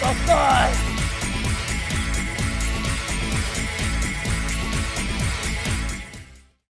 Doctor!